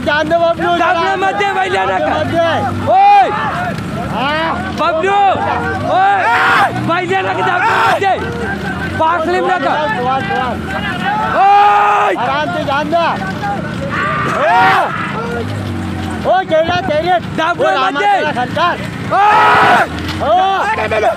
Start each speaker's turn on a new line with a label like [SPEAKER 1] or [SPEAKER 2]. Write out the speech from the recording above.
[SPEAKER 1] जान दे बबलू
[SPEAKER 2] दाबलं मध्ये बैल्या नका
[SPEAKER 1] मध्ये
[SPEAKER 2] ओय
[SPEAKER 1] हा
[SPEAKER 2] बबलू ओय बैल्या नका दाबलं मध्ये पासलीम नका
[SPEAKER 1] सुवास सुवास
[SPEAKER 2] ओय
[SPEAKER 1] आराम से जान दे ओ गेला तेरे
[SPEAKER 2] दाबलं मध्ये
[SPEAKER 1] खंडार
[SPEAKER 2] ओय
[SPEAKER 1] ओ
[SPEAKER 2] दाबलं